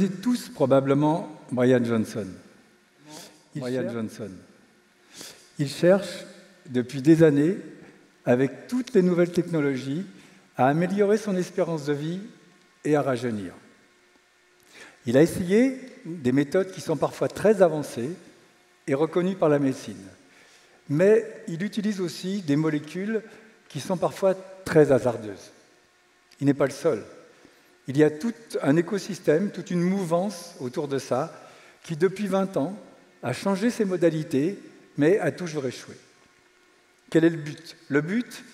connaissez tous probablement Brian Johnson. Brian Johnson. Il cherche depuis des années, avec toutes les nouvelles technologies, à améliorer son espérance de vie et à rajeunir. Il a essayé des méthodes qui sont parfois très avancées et reconnues par la médecine. Mais il utilise aussi des molécules qui sont parfois très hasardeuses. Il n'est pas le seul. Il y a tout un écosystème, toute une mouvance autour de ça, qui depuis 20 ans a changé ses modalités, mais a toujours échoué. Quel est le but? Le but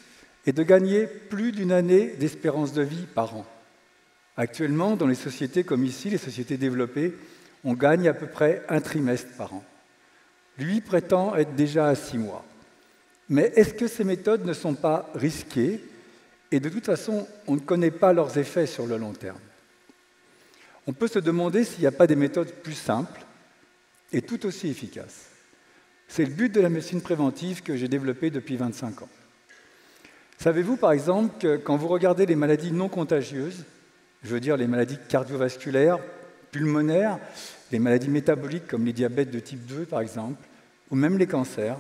est de gagner plus d'une année d'espérance de vie par an. Actuellement, dans les sociétés comme ici, les sociétés développées, on gagne à peu près un trimestre par an. Lui prétend être déjà à six mois. Mais est-ce que ces méthodes ne sont pas risquées? Et de toute façon, on ne connaît pas leurs effets sur le long terme On peut se demander s'il n'y a pas des méthodes plus simples et tout aussi efficaces. C'est le but de la médecine préventive que j'ai développée depuis 25 ans. Savez-vous par exemple que quand vous regardez les maladies non contagieuses, je veux dire les maladies cardiovasculaires, pulmonaires, les maladies métaboliques comme les diabètes de type 2 par exemple, ou même les cancers,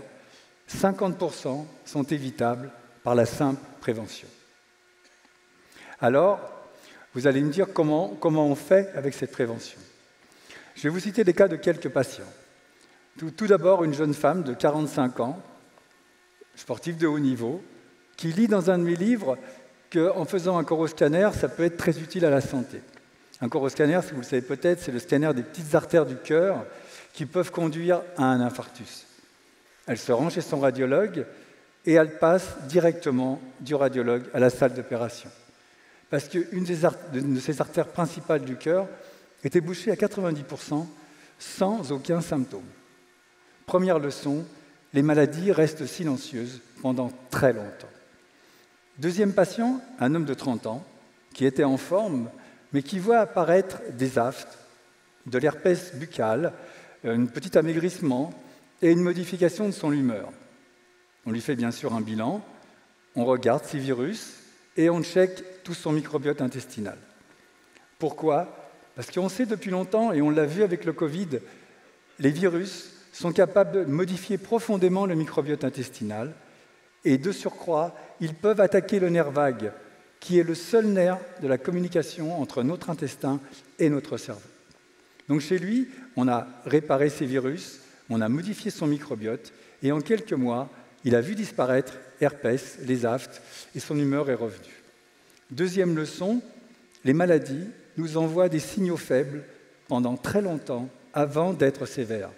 50% sont évitables par la simple prévention. Alors, vous allez me dire comment, on fait avec cette prévention. Je vais vous citer des cas de quelques patients. Tout, tout d'abord, une jeune femme de 45 ans, sportive de haut niveau, qui lit dans un de mes livres qu'en faisant un coroscanner, ça peut être très utile à la santé. Un coroscanner, si vous le savez peut-être, c'est le scanner des petites artères du cœur qui peuvent conduire à un infarctus. Elle se rend chez son radiologue et elle passe directement du radiologue à la salle d'opération. Parce qu'une de ses artères principales du cœur était bouchée à 90% sans aucun symptôme. Première leçon, les maladies restent silencieuses pendant très longtemps. Deuxième patient, un homme de 30 ans, qui était en forme, mais qui voit apparaître des aftes, de l'herpès buccal, un petit amaigrissement et une modification de son humeur. On lui fait bien sûr un bilan, on regarde ses virus et on check tout son microbiote intestinal. Pourquoi? Parce qu'on sait depuis longtemps, et on l'a vu avec le Covid, les virus sont capables de modifier profondément le microbiote intestinal et de surcroît, ils peuvent attaquer le nerf vague, qui est le seul nerf de la communication entre notre intestin et notre cerveau. Donc chez lui, on a réparé ses virus, on a modifié son microbiote, et en quelques mois, il a vu disparaître herpès, les aftes, et son humeur est revenue. Deuxième leçon, les maladies nous envoient des signaux faibles pendant très longtemps avant d'être sévères.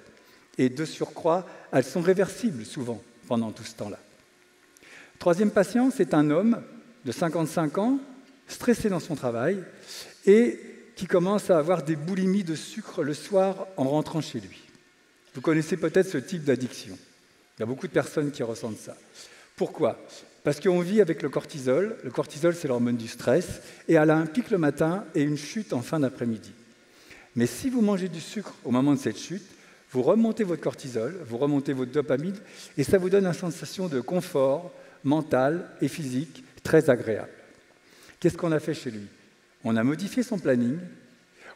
Et de surcroît, elles sont réversibles souvent pendant tout ce temps-là. Troisième patient, c'est un homme de 55 ans, stressé dans son travail, et qui commence à avoir des boulimies de sucre le soir en rentrant chez lui. Vous connaissez peut-être ce type d'addiction. Il y a beaucoup de personnes qui ressentent ça. Pourquoi? Parce qu'on vit avec le cortisol. Le cortisol, c'est l'hormone du stress, et elle a un pic le matin et une chute en fin d'après-midi. Mais si vous mangez du sucre au moment de cette chute, vous remontez votre cortisol, vous remontez votre dopamine, et ça vous donne une sensation de confort, mental et physique très agréable. Qu'est-ce qu'on a fait chez lui? On a modifié son planning,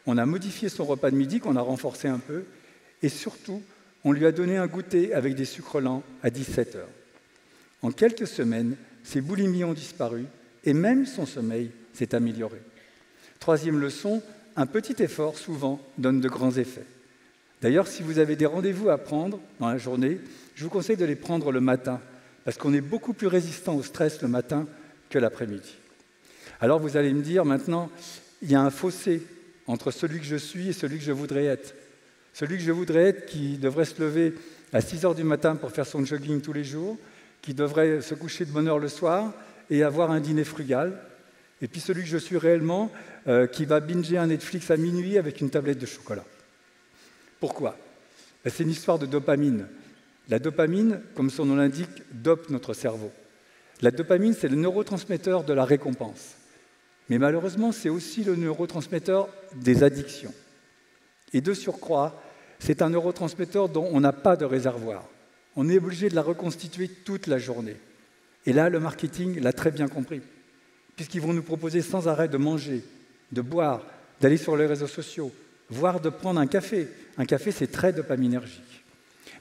on a modifié son repas de midi qu'on a renforcé un peu, et surtout, on lui a donné un goûter avec des sucres lents à 17 heures. En quelques semaines, ses boulimies ont disparu et même son sommeil s'est amélioré. Troisième leçon, un petit effort souvent donne de grands effets. D'ailleurs, si vous avez des rendez-vous à prendre dans la journée, je vous conseille de les prendre le matin parce qu'on est beaucoup plus résistant au stress le matin que l'après-midi. Alors vous allez me dire maintenant, il y a un fossé entre celui que je suis et celui que je voudrais être. Celui que je voudrais être qui devrait se lever à 6 heures du matin pour faire son jogging tous les jours, qui devrait se coucher de bonne heure le soir et avoir un dîner frugal. Et puis celui que je suis réellement, euh, qui va binger un Netflix à minuit avec une tablette de chocolat. Pourquoi? Ben, C'est une histoire de dopamine. La dopamine, comme son nom l'indique, dope notre cerveau. La dopamine, c'est le neurotransmetteur de la récompense. Mais malheureusement, c'est aussi le neurotransmetteur des addictions. Et de surcroît, c'est un neurotransmetteur dont on n'a pas de réservoir. On est obligé de la reconstituer toute la journée. Et là, le marketing l'a très bien compris, puisqu'ils vont nous proposer sans arrêt de manger, de boire, d'aller sur les réseaux sociaux, voire de prendre un café. Un café, c'est très dopaminergique.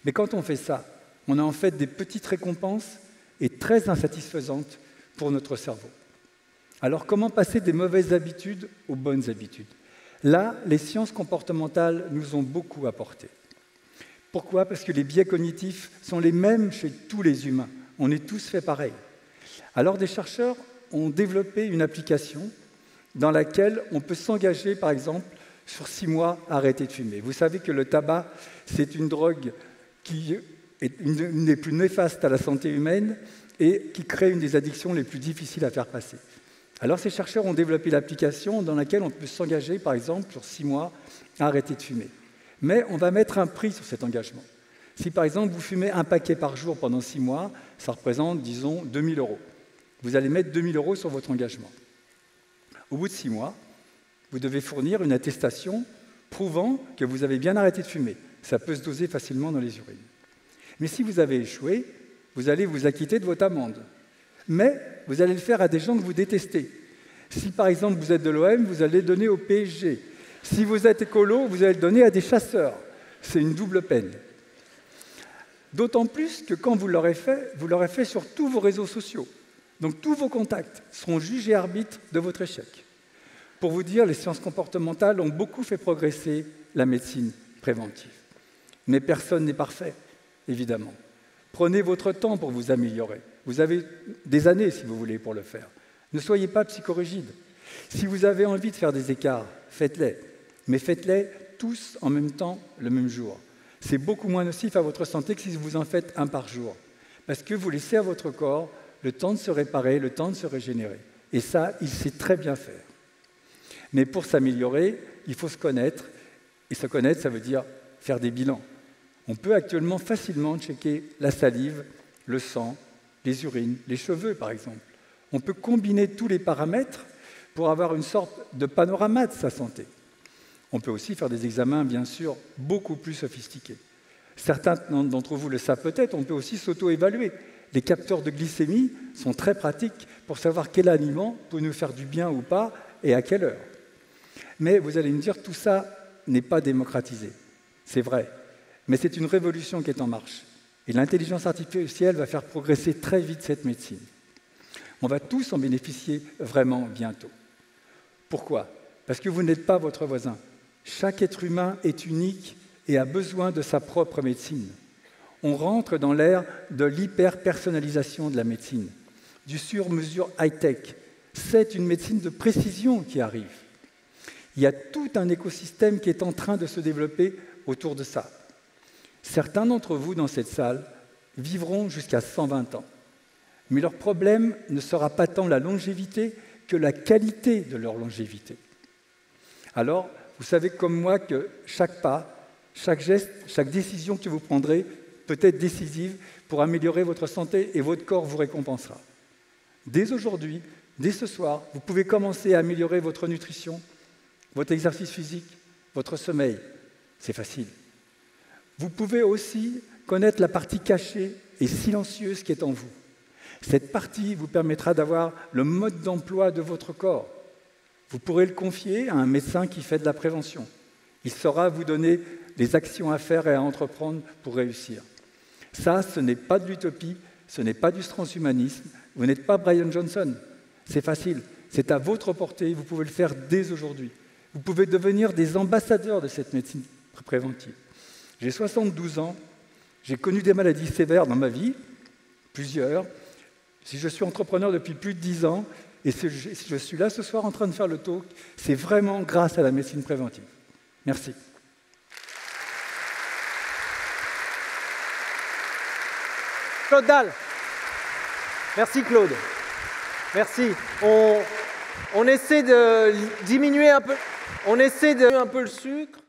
Mais quand on fait ça, on a en fait des petites récompenses et très insatisfaisantes pour notre cerveau. Alors comment passer des mauvaises habitudes aux bonnes habitudes? Là, les sciences comportementales nous ont beaucoup apporté. Pourquoi? Parce que les biais cognitifs sont les mêmes chez tous les humains. On est tous fait pareil. Alors des chercheurs ont développé une application dans laquelle on peut s'engager, par exemple, sur six mois à arrêter de fumer. Vous savez que le tabac, c'est une drogue qui est une des plus néfastes à la santé humaine et qui crée une des addictions les plus difficiles à faire passer. Alors ces chercheurs ont développé l'application dans laquelle on peut s'engager, par exemple, sur six mois à arrêter de fumer. Mais on va mettre un prix sur cet engagement. Si par exemple vous fumez un paquet par jour pendant six mois, ça représente, disons, 2000 euros. Vous allez mettre 2000 euros sur votre engagement. Au bout de six mois, vous devez fournir une attestation prouvant que vous avez bien arrêté de fumer. Ça peut se doser facilement dans les urines. Mais si vous avez échoué, vous allez vous acquitter de votre amende. Mais vous allez le faire à des gens que vous détestez. Si par exemple vous êtes de l'OM, vous allez donner au PSG. Si vous êtes écolo, vous allez le donner à des chasseurs. C'est une double peine. D'autant plus que quand vous l'aurez fait, vous l'aurez fait sur tous vos réseaux sociaux. Donc tous vos contacts seront jugés arbitres de votre échec. Pour vous dire, les sciences comportementales ont beaucoup fait progresser la médecine préventive. Mais personne n'est parfait, évidemment. Prenez votre temps pour vous améliorer. Vous avez des années, si vous voulez, pour le faire. Ne soyez pas psychorigide. Si vous avez envie de faire des écarts, faites-les. Mais faites-les tous en même temps, le même jour. C'est beaucoup moins nocif à votre santé que si vous en faites un par jour. Parce que vous laissez à votre corps le temps de se réparer, le temps de se régénérer. Et ça, il sait très bien faire. Mais pour s'améliorer, il faut se connaître. Et se connaître, ça veut dire faire des bilans. On peut actuellement facilement checker la salive, le sang, les urines, les cheveux par exemple. On peut combiner tous les paramètres pour avoir une sorte de panorama de sa santé. On peut aussi faire des examens, bien sûr, beaucoup plus sophistiqués. Certains d'entre vous le savent peut-être, on peut aussi s'auto-évaluer. Les capteurs de glycémie sont très pratiques pour savoir quel aliment peut nous faire du bien ou pas et à quelle heure. Mais vous allez me dire, tout ça n'est pas démocratisé. C'est vrai. Mais c'est une révolution qui est en marche. Et l'intelligence artificielle va faire progresser très vite cette médecine. On va tous en bénéficier vraiment bientôt. Pourquoi? Parce que vous n'êtes pas votre voisin. Chaque être humain est unique et a besoin de sa propre médecine. On rentre dans l'ère de l'hyper-personnalisation de la médecine, du sur-mesure high-tech. C'est une médecine de précision qui arrive. Il y a tout un écosystème qui est en train de se développer autour de ça. Certains d'entre vous dans cette salle vivront jusqu'à 120 ans. Mais leur problème ne sera pas tant la longévité que la qualité de leur longévité. Alors, vous savez comme moi que chaque pas, chaque geste, chaque décision que vous prendrez peut être décisive pour améliorer votre santé et votre corps vous récompensera. Dès aujourd'hui, dès ce soir, vous pouvez commencer à améliorer votre nutrition, votre exercice physique, votre sommeil. C'est facile. Vous pouvez aussi connaître la partie cachée et silencieuse qui est en vous. Cette partie vous permettra d'avoir le mode d'emploi de votre corps. Vous pourrez le confier à un médecin qui fait de la prévention. Il saura vous donner les actions à faire et à entreprendre pour réussir. Ça, ce n'est pas de l'utopie, ce n'est pas du transhumanisme, vous n'êtes pas Brian Johnson. C'est facile, c'est à votre portée, vous pouvez le faire dès aujourd'hui. Vous pouvez devenir des ambassadeurs de cette médecine préventive. J'ai 72 ans, j'ai connu des maladies sévères dans ma vie, plusieurs. Si je suis entrepreneur depuis plus de 10 ans, et si je suis là ce soir en train de faire le talk, c'est vraiment grâce à la médecine préventive. Merci. Claude Dalle. Merci Claude. Merci. On, on essaie de diminuer un peu, on essaie de un peu le sucre.